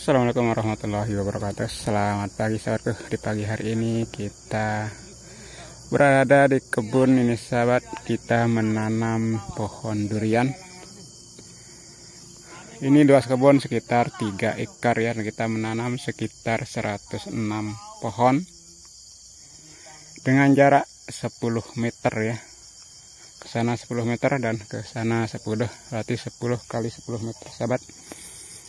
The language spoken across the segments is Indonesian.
Assalamualaikum warahmatullahi wabarakatuh. Selamat pagi sahabatku Di pagi hari ini kita Berada di kebun ini sahabat. Kita menanam pohon durian. Ini luas kebun sekitar 3 ekar ya. Kita menanam sekitar 106 pohon Dengan jarak 10 meter ya. Ke sana 10 meter dan ke sana 10 berarti 10 kali 10 meter sahabat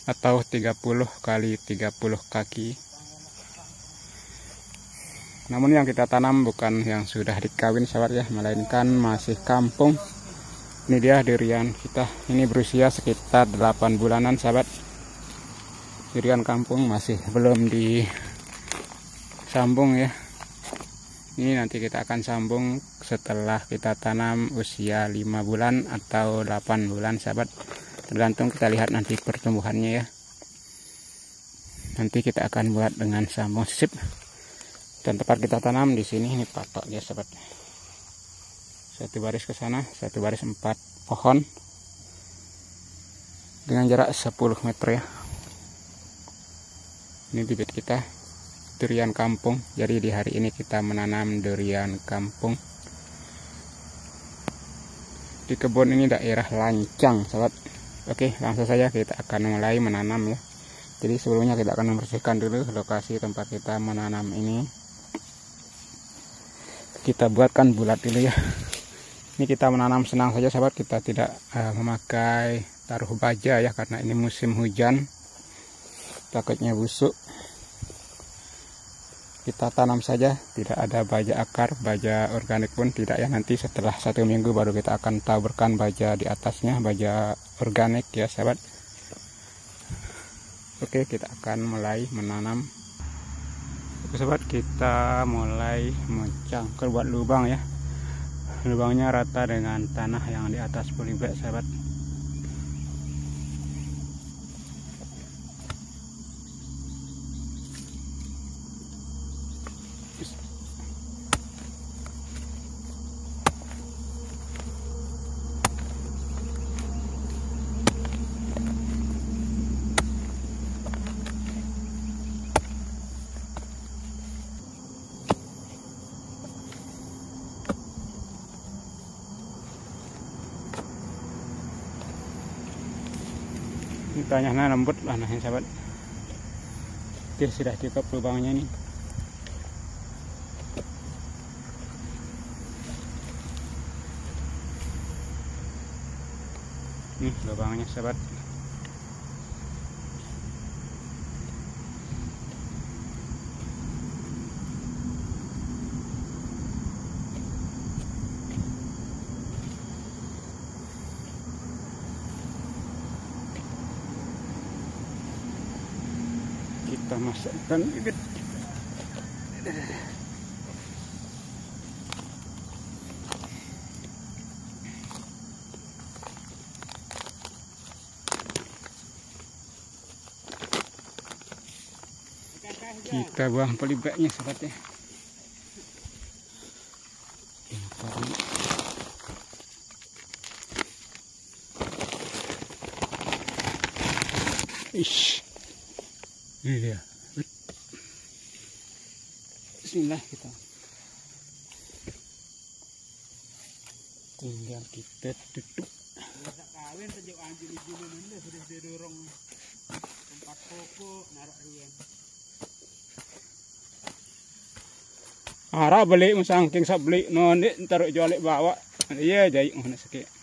atau 30 kali 30 kaki. Namun yang kita tanam bukan yang sudah dikawin sahabat ya melainkan masih kampung. Ini dia durian kita. Ini berusia sekitar 8 bulanan sahabat. Durian kampung masih belum disambung ya. Ini nanti kita akan sambung setelah kita tanam usia 5 bulan atau 8 bulan sahabat tergantung kita lihat nanti pertumbuhannya ya. Nanti kita akan buat dengan sambung sip dan tempat kita tanam di sini ini patok ya sobat. Satu baris ke sana satu baris empat pohon. Dengan jarak 10 meter ya. Ini bibit kita durian kampung. Jadi di hari ini kita menanam durian kampung. Di kebun ini daerah lancang sobat Oke langsung saja kita akan mulai menanam ya. Jadi sebelumnya kita akan membersihkan dulu lokasi tempat kita menanam ini. Kita buatkan bulat dulu ya. Ini kita menanam senang saja sahabat. Kita tidak uh, memakai taruh baja ya karena ini musim hujan. Takutnya busuk kita tanam saja tidak ada baja akar baja organik pun tidak ya. Nanti setelah satu minggu baru kita akan taburkan baja di atasnya baja organik ya sahabat. Oke kita akan mulai menanam. Oke sahabat kita mulai mencangkul buat lubang ya lubangnya rata dengan tanah yang di atas polybag sahabat tanahnya lembut lah nah sahabat. Oke sudah cukup lubangnya nih nih lubangnya sahabat kita masukkan bibit kita buang polybagnya sobat ya Ish. Ini dia. Bismillah kita. Tinggal kita tutup. kawin sejak anjir ibu mana sudah didorong tempat koko naruh rian. Ara beli musangking sa beli no ni taruh jual bawa. Iya jai mana sakit.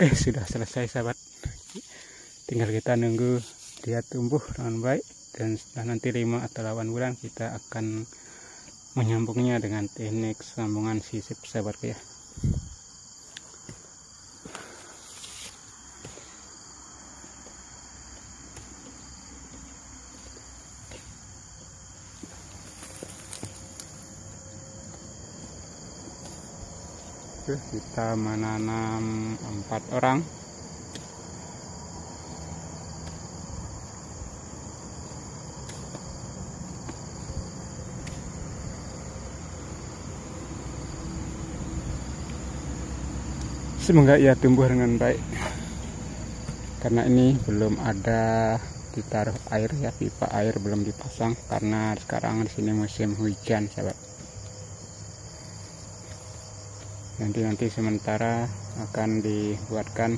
Oke, sudah selesai sahabat. Tinggal kita nunggu dia tumbuh dengan baik dan setelah nanti 5 atau 8 bulan kita akan menyambungnya dengan teknik sambungan sisip sahabat ya. Oke, kita menanam empat orang. Semoga ia tumbuh dengan baik. Karena ini belum ada ditaruh air ya pipa air belum dipasang karena sekarang di sini musim hujan sahabat nanti nanti sementara akan dibuatkan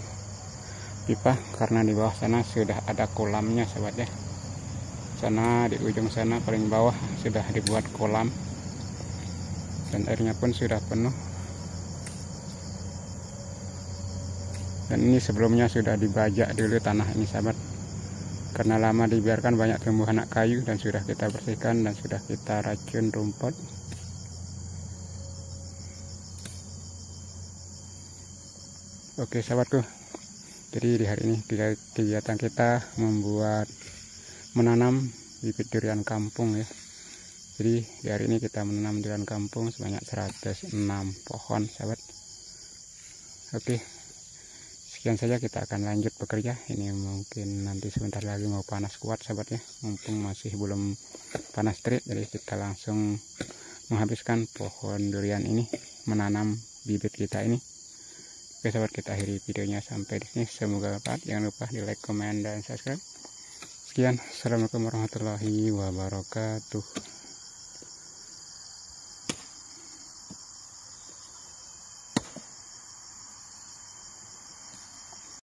pipa karena di bawah sana sudah ada kolamnya sahabat ya. Sana di ujung sana paling bawah sudah dibuat kolam. Dan airnya pun sudah penuh. Dan ini sebelumnya sudah dibajak dulu tanah ini sahabat. Karena lama dibiarkan banyak tumbuh anak kayu dan sudah kita bersihkan dan sudah kita racun rumput Oke sahabatku, jadi di hari ini kegiatan kita membuat menanam bibit durian kampung ya. Jadi di hari ini kita menanam durian kampung sebanyak 106 pohon sahabat. Oke, sekian saja kita akan lanjut bekerja. Ini mungkin nanti sebentar lagi mau panas kuat sahabat ya, mumpung masih belum panas terik. Jadi kita langsung menghabiskan pohon durian ini, menanam bibit kita ini. Oke sahabat kita akhiri videonya sampai di sini. Semoga bermanfaat. Jangan lupa di like, komen, dan subscribe. Sekian. Assalamualaikum warahmatullahi wabarakatuh.